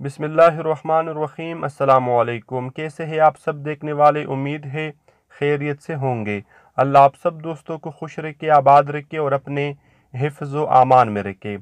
बिसमीम अल्लाम कैसे है आप सब? देखने वाले उम्मीद है खैरियत से होंगे। अल्लाह आप सब दोस्तों को खुश रखे, आबाद रखे और अपने हिफ्ज़ आमान में रखे।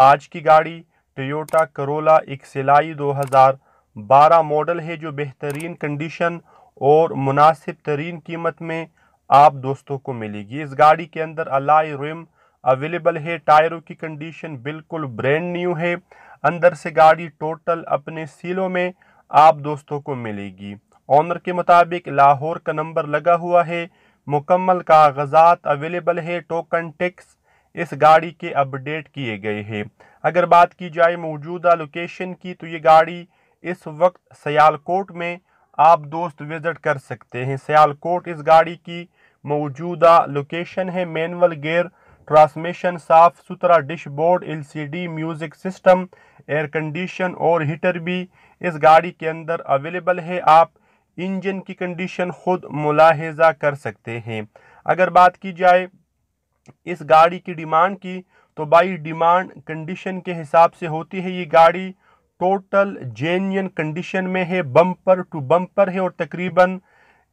आज की गाड़ी टोयोटा करोला एक सिलाई 2012 मॉडल है, जो बेहतरीन कंडीशन और मुनासिब तरीन कीमत में आप दोस्तों को मिलेगी। इस गाड़ी के अंदर अलाई रिम अवेलेबल है। टायरों की कंडीशन बिल्कुल ब्रांड न्यू है। अंदर से गाड़ी टोटल अपने सीलों में आप दोस्तों को मिलेगी। ऑनर के मुताबिक लाहौर का नंबर लगा हुआ है। मुकम्मल कागजात अवेलेबल है। टोकन टैक्स इस गाड़ी के अपडेट किए गए हैं। अगर बात की जाए मौजूदा लोकेशन की तो ये गाड़ी इस वक्त सयालकोट में आप दोस्त विज़िट कर सकते हैं। सयालकोट इस गाड़ी की मौजूदा लोकेशन है। मैनुअल गेयर ट्रांसमिशन साफ़ सुथरा dashboard LCD music system air condition और हीटर भी इस गाड़ी के अंदर अवेलेबल है। आप इंजन की कंडीशन खुद मुलाहजा कर सकते हैं। अगर बात की जाए इस गाड़ी की डिमांड की तो बाई डिमांड कंडीशन के हिसाब से होती है ये गाड़ी। टोटल जेन्यन कंडीशन में है बम्पर टू बम्पर है और तकरीबन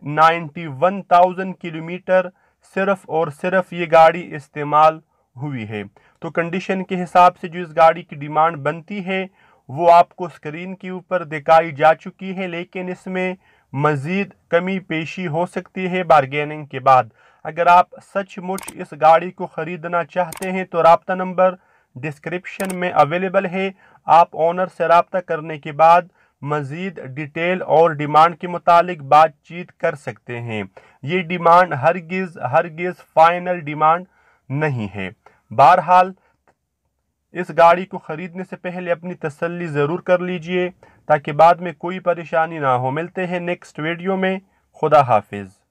91,000 किलोमीटर सिर्फ़ और सिर्फ़ ये गाड़ी इस्तेमाल हुई है। तो कंडीशन के हिसाब से जो इस गाड़ी की डिमांड बनती है, वो आपको स्क्रीन के ऊपर दिखाई जा चुकी है, लेकिन इसमें मज़ीद कमी पेशी हो सकती है बारगेनिंग के बाद। अगर आप सचमुच इस गाड़ी को ख़रीदना चाहते हैं तो रबता नंबर डिस्क्रिप्शन में अवेलेबल है। आप ऑनर से रबता करने के बाद मज़ीद डिटेल और डिमांड के मुतालिक बातचीत कर सकते हैं। ये डिमांड हरगिज़ हरगिज़ फाइनल डिमांड नहीं है। बहरहाल, इस गाड़ी को ख़रीदने से पहले अपनी तसल्ली ज़रूर कर लीजिए, ताकि बाद में कोई परेशानी ना हो। मिलते हैं नेक्स्ट वीडियो में। खुदा हाफिज़।